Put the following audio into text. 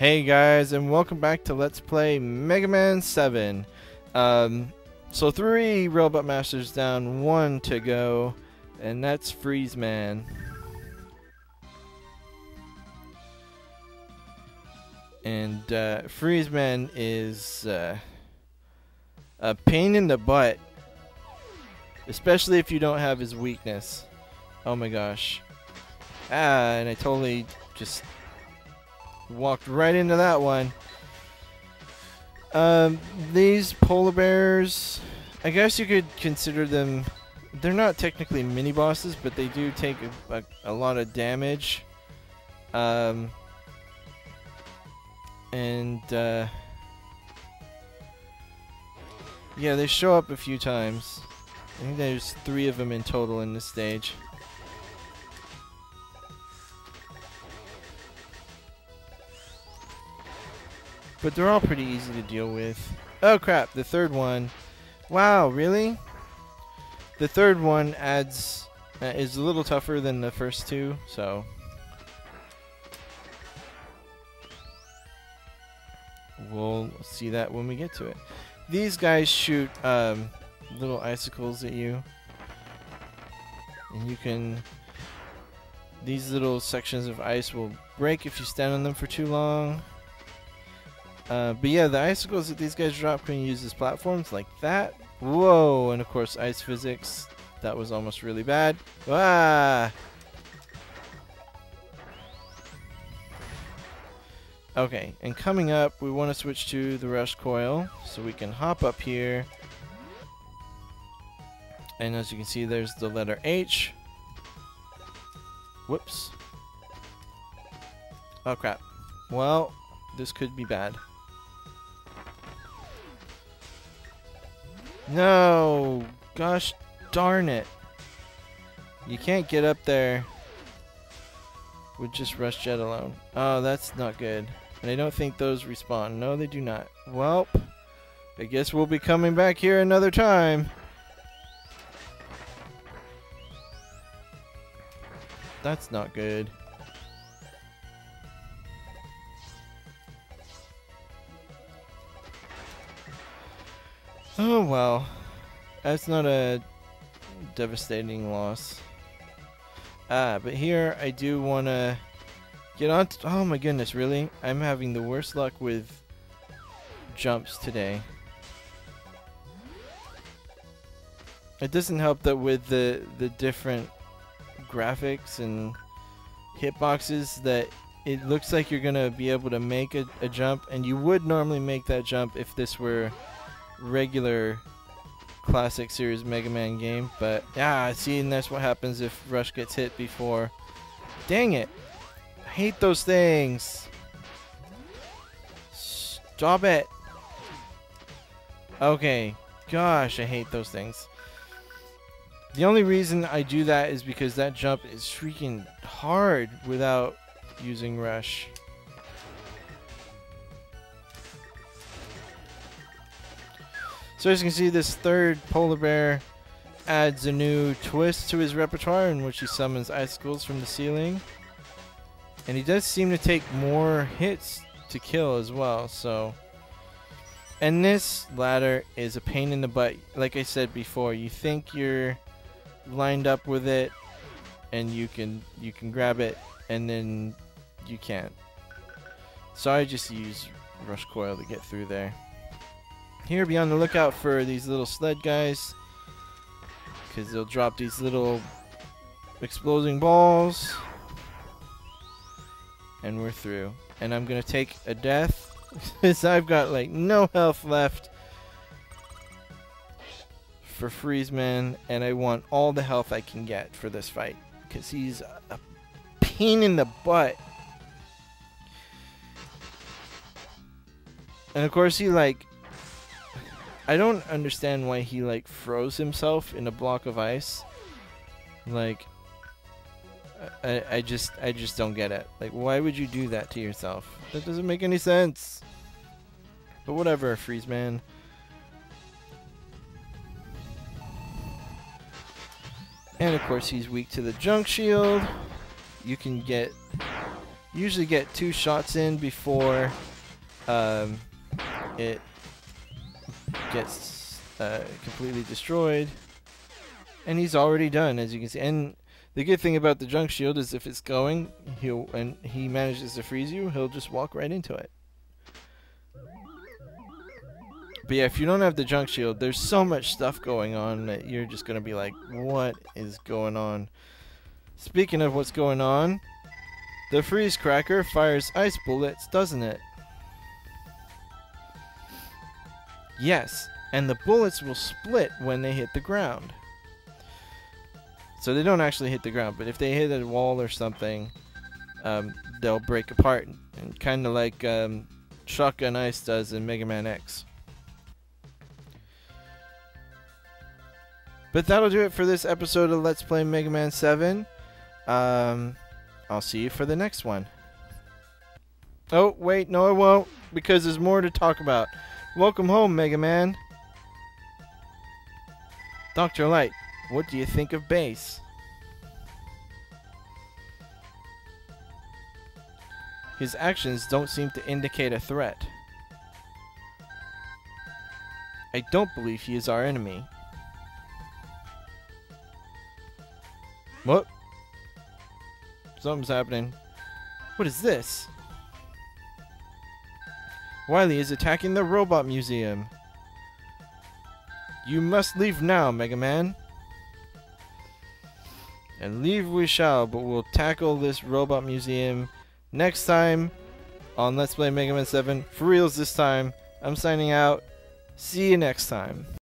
Hey guys, and welcome back to Let's Play Mega Man 7. Um, so three Robot Masters down, one to go, and that's Freeze Man. And uh, Freeze Man is uh, a pain in the butt, especially if you don't have his weakness. Oh my gosh. Ah, and I totally just walked right into that one. Um, these polar bears, I guess you could consider them. They're not technically mini bosses, but they do take a, a, a lot of damage. Um, and uh, yeah, they show up a few times. I think there's three of them in total in this stage. But they're all pretty easy to deal with. Oh crap, the third one. Wow, really? The third one adds uh, is a little tougher than the first two, so we'll see that when we get to it. These guys shoot um, little icicles at you, and you can. These little sections of ice will break if you stand on them for too long. Uh, but yeah, the icicles that these guys drop can use as platforms like that. Whoa, and of course ice physics. That was almost really bad. Ah! Okay, and coming up, we want to switch to the rush coil, so we can hop up here. And as you can see, there's the letter H. Whoops. Oh crap. Well, this could be bad. No! Gosh darn it. You can't get up there with just Rush Jet alone. Oh, that's not good. And I don't think those respawn. No, they do not. Welp. I guess we'll be coming back here another time. That's not good. Oh well. That's not a devastating loss. Ah, but here I do want to get on. oh my goodness, really? I'm having the worst luck with jumps today. It doesn't help that with the the different graphics and hitboxes that it looks like you're gonna be able to make a, a jump and you would normally make that jump if this were regular classic series Mega Man game, but yeah, see, that's what happens if Rush gets hit before. Dang it! I hate those things. Stop it. Okay, gosh, I hate those things. The only reason I do that is because that jump is freaking hard without using Rush. So as you can see, this third polar bear adds a new twist to his repertoire in which he summons icicles from the ceiling. And he does seem to take more hits to kill as well, so... And this ladder is a pain in the butt. Like I said before, you think you're lined up with it and you can you can grab it and then you can't. So I just use rush coil to get through there. Here, be on the lookout for these little sled guys. Because they'll drop these little exploding balls. And we're through. And I'm going to take a death. Because I've got like no health left. For Freeze Man. And I want all the health I can get for this fight. Because he's a pain in the butt. And of course he like I don't understand why he like froze himself in a block of ice. Like I, I just I just don't get it. Like why would you do that to yourself? That doesn't make any sense. But whatever, freeze man. And of course he's weak to the junk shield. You can get usually get two shots in before um, it gets uh, completely destroyed. And he's already done, as you can see. And the good thing about the junk shield is if it's going, he'll and he manages to freeze you, he'll just walk right into it. But yeah, if you don't have the junk shield, there's so much stuff going on that you're just gonna be like, what is going on? Speaking of what's going on, the freeze cracker fires ice bullets, doesn't it? Yes, and the bullets will split when they hit the ground. So they don't actually hit the ground, but if they hit a wall or something, um, they'll break apart, and kind of like um, Shotgun Ice does in Mega Man X. But that'll do it for this episode of Let's Play Mega Man 7. Um, I'll see you for the next one. Oh, wait, no I won't, because there's more to talk about. Welcome home, Mega Man. Dr. Light, what do you think of Bass? His actions don't seem to indicate a threat. I don't believe he is our enemy. What? Something's happening. What is this? Wily is attacking the robot museum. You must leave now, Mega Man. And leave we shall, but we'll tackle this robot museum next time on Let's Play Mega Man 7. For reals this time. I'm signing out. See you next time.